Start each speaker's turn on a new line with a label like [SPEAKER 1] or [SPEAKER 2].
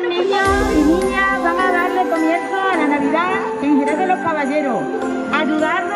[SPEAKER 1] los niños y niñas van a darle comienzo a la Navidad en Jerez de los Caballeros. Ayudarnos